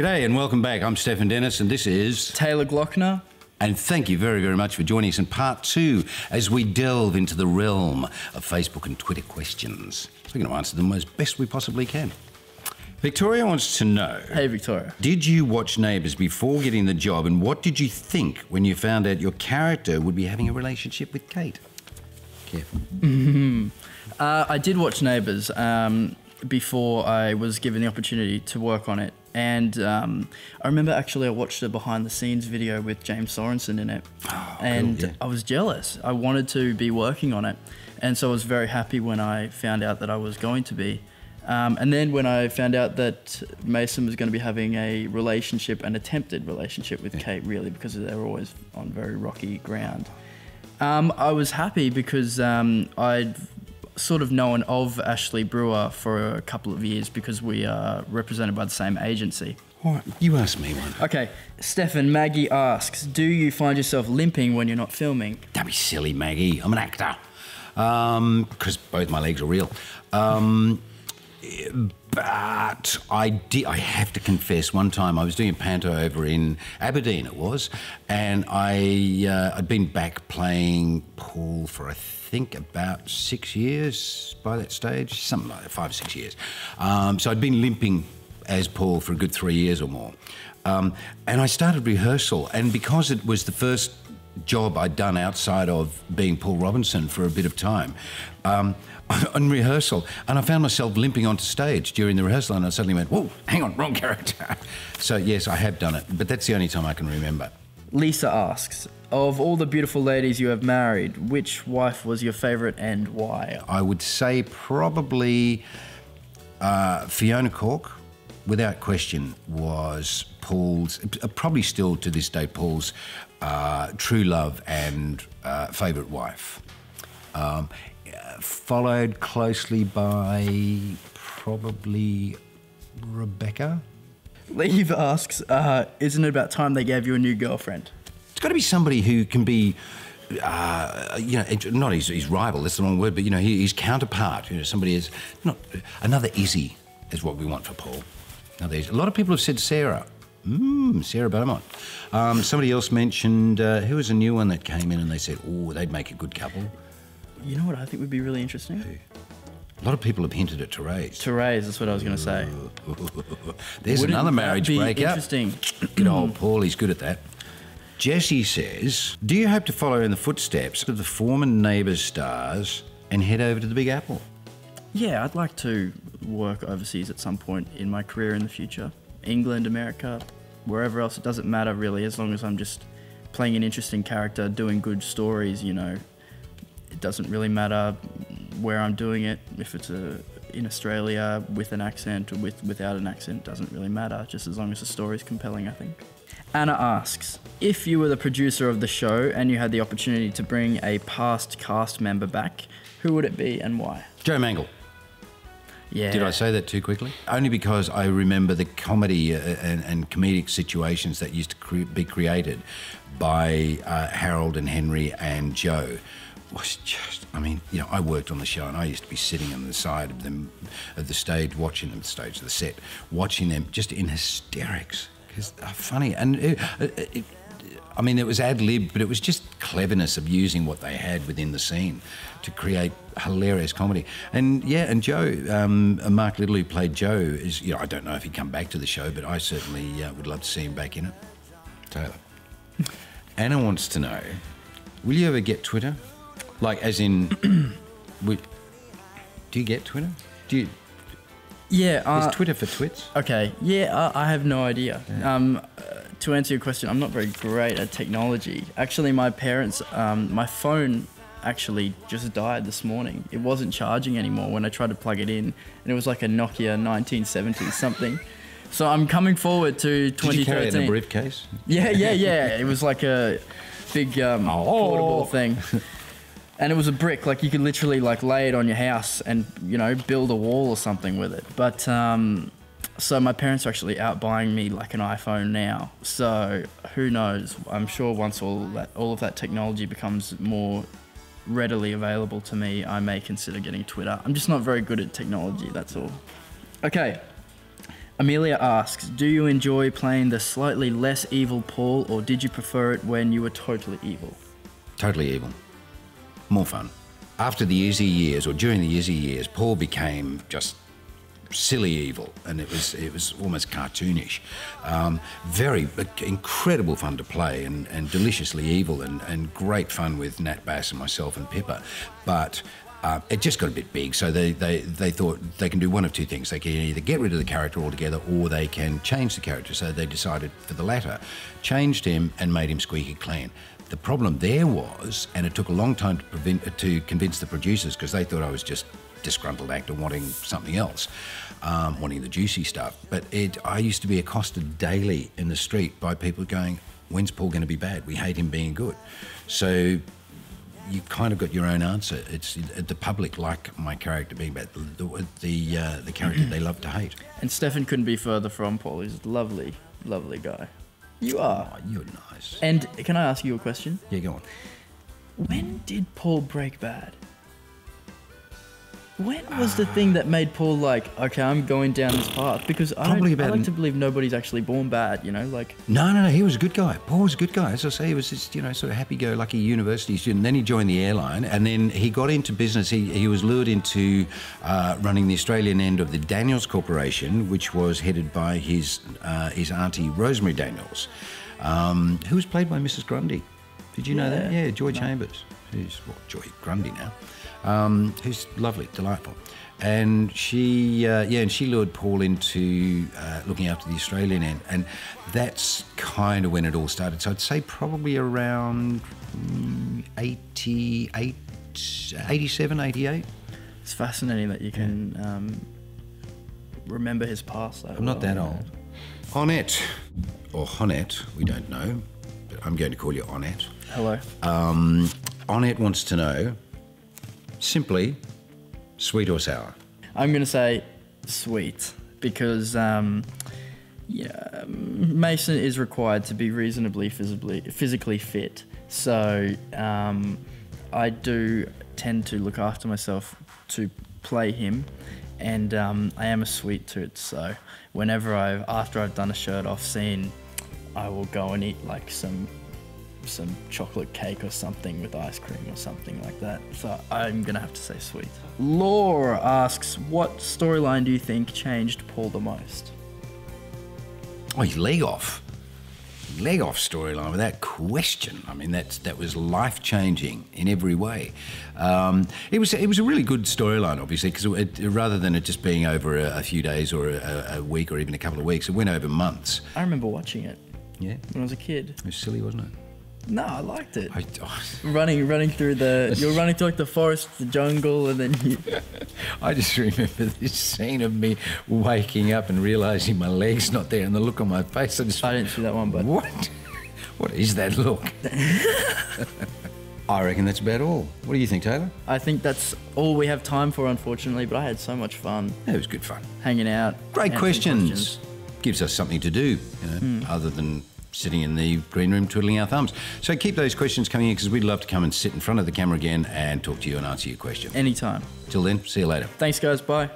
G'day and welcome back. I'm Stefan Dennis, and this is. Taylor Glockner. And thank you very, very much for joining us in part two as we delve into the realm of Facebook and Twitter questions. We're going to answer them as best we possibly can. Victoria wants to know Hey, Victoria. Did you watch Neighbours before getting the job, and what did you think when you found out your character would be having a relationship with Kate? Careful. Uh, I did watch Neighbours um, before I was given the opportunity to work on it. And um, I remember actually I watched a behind the scenes video with James Sorensen in it. and yeah. I was jealous. I wanted to be working on it. And so I was very happy when I found out that I was going to be. Um, and then when I found out that Mason was going to be having a relationship, an attempted relationship with Kate, really, because they were always on very rocky ground. Um, I was happy because um, I'd sort of known of Ashley Brewer for a couple of years because we are represented by the same agency. All right, you ask me one. Okay, Stefan, Maggie asks, do you find yourself limping when you're not filming? Don't be silly, Maggie. I'm an actor. Because both my legs are real. Um, but I did. I have to confess. One time I was doing a panto over in Aberdeen. It was, and I uh, I'd been back playing Paul for I think about six years by that stage, something like that, five six years. Um, so I'd been limping as Paul for a good three years or more, um, and I started rehearsal. And because it was the first job I'd done outside of being Paul Robinson for a bit of time. Um, on rehearsal, and I found myself limping onto stage during the rehearsal, and I suddenly went, "Whoa, hang on, wrong character." so yes, I have done it, but that's the only time I can remember. Lisa asks, of all the beautiful ladies you have married, which wife was your favourite and why? I would say probably uh, Fiona Corke, without question, was Paul's, uh, probably still to this day, Paul's uh, true love and uh, favourite wife. Um, followed closely by probably Rebecca. Leave asks, uh, isn't it about time they gave you a new girlfriend? It's got to be somebody who can be, uh, you know, not his, his rival. That's the wrong word, but you know, his counterpart. You know, somebody is not another Izzy is what we want for Paul. Now, Izzy. A lot of people have said Sarah. Mmm, Sarah Beaumont. Um, somebody else mentioned uh, who was a new one that came in, and they said, "Oh, they'd make a good couple." You know what I think would be really interesting? A lot of people have hinted at Therese. Therese, that's what I was going to say. There's Wouldn't another that marriage be breakup. interesting? Good old Paul, he's good at that. Jesse says, Do you hope to follow in the footsteps of the former Neighbours stars and head over to the Big Apple? Yeah, I'd like to work overseas at some point in my career in the future. England, America, wherever else, it doesn't matter really, as long as I'm just playing an interesting character, doing good stories, you know. It doesn't really matter where I'm doing it, if it's a, in Australia with an accent or with, without an accent, doesn't really matter, just as long as the story's compelling, I think. Anna asks, if you were the producer of the show and you had the opportunity to bring a past cast member back, who would it be and why? Joe Mangle. Yeah. Did I say that too quickly? Only because I remember the comedy uh, and, and comedic situations that used to cre- be created by uh, Harold and Henry and Joe was just, I mean, you know, I worked on the show and I used to be sitting on the side of them, of the stage, watching them, the stage, the set, watching them just in hysterics because they're funny. And it, it, I mean, it was ad lib, but it was just cleverness of using what they had within the scene to create hilarious comedy. And yeah, and Joe, um, Mark Little, who played Joe, is, you know, I don't know if he'd come back to the show, but I certainly uh, would love to see him back in it. Taylor. Anna wants to know will you ever get Twitter? Like, as in, we, do you get Twitter? Do you, Yeah. Uh, is Twitter for twits? Okay. Yeah, I, I have no idea. Um, uh, to answer your question, I'm not very great at technology. Actually, my parents, um, my phone actually just died this morning. It wasn't charging anymore when I tried to plug it in, and it was like a Nokia 1970 something. So I'm coming forward to 2013. Did you carry it in a 2013. briefcase? Yeah, yeah, yeah. It was like a big um, Oh. portable thing. And it was a brick, like you could literally like lay it on your house and you know build a wall or something with it. But um, so my parents are actually out buying me like an iPhone now. So who knows? I'm sure once all that all of that technology becomes more readily available to me, I may consider getting Twitter. I'm just not very good at technology. That's all. Okay. Amelia asks, "Do you enjoy playing the slightly less evil Paul, or did you prefer it when you were totally evil?" Totally evil. More fun. After the Izzy years, or during the Izzy years, Paul became just silly evil, and it was it was almost cartoonish. Um, very incredible fun to play, and, and deliciously evil, and, and great fun with Nat Bass and myself and Pippa. But uh, it just got a bit big, so they, they, they thought they can do one of two things. They can either get rid of the character altogether or they can change the character. So they decided for the latter, changed him and made him squeaky clean. The problem there was, and it took a long time to, prevent, to convince the producers because they thought I was just disgruntled actor wanting something else, um, wanting the juicy stuff. But it, I used to be accosted daily in the street by people going, "When's Paul going to be bad? We hate him being good." So you kind of got your own answer. It's the public like my character being bad. The the, the, uh, the character they love to hate. And Stefan couldn't be further from Paul. He's a lovely, lovely guy. You are. Oh, you're nice. And can I ask you a question? Yeah, go on. When did Paul break bad? When was the thing that made Paul like, okay, I'm going down this path? Because I, Probably don't, I about like to believe nobody's actually born bad, you know? Like, No, no, no. He was a good guy. Paul was a good guy. As I say, he was just, you know, sort of happy-go-lucky university student. Then he joined the airline, and then he got into business. He, he was lured into uh, running the Australian end of the Daniels Corporation, which was headed by his uh, his auntie Rosemary Daniels, um, who was played by Mrs. Grundy. Did you know that? Yeah. Yeah, Joy Chambers. Who's well, Joy Grundy now. Um, who's lovely, delightful. And she, uh, yeah, and she lured Paul into uh, looking after the Australian end, and that's kind of when it all started. So I'd say probably around mm, 88, 87, 88. it's fascinating that you can um, remember his past. That I'm not that know. old. Onette, or Honette, we don't know, but I'm going to call you Onette. Hello. Um, wants to know simply sweet or sour. I'm gonna say sweet because um, yeah, Mason is required to be reasonably physically physically fit. So um, I do tend to look after myself to play him, and um, I am a sweet tooth. So whenever I've after I've done a shirt off scene, I will go and eat like some some chocolate cake or something with ice cream or something like that. So I'm gonna have to say sweet. Laura asks, what storyline do you think changed Paul the most? Oh, his leg off. Leg off storyline without question. I mean, that's that was life changing in every way. Um, it was it was a really good storyline, obviously, because rather than it just being over a, a few days or a, a week or even a couple of weeks, it went over months. I remember watching it Yeah, when I was a kid. it was silly, wasn't it? No, I liked it. I, oh, running, running through the. You're running through like the forest, the jungle, and then you. I just remember this scene of me waking up and realizing my leg's not there, and the look on my face. I just I didn't see that one, but What? What is that look? I reckon that's about all. What do you think, Taylor? I think that's all we have time for, unfortunately. But I had so much fun It was good fun. hanging out. Great answering questions. Gives us something to do, you know, hmm. other than sitting in the green room twiddling our thumbs. So keep those questions coming in because we'd love to come and sit in front of the camera again and talk to you and answer your question. Anytime. Till then, see you later. Thanks, guys. Bye.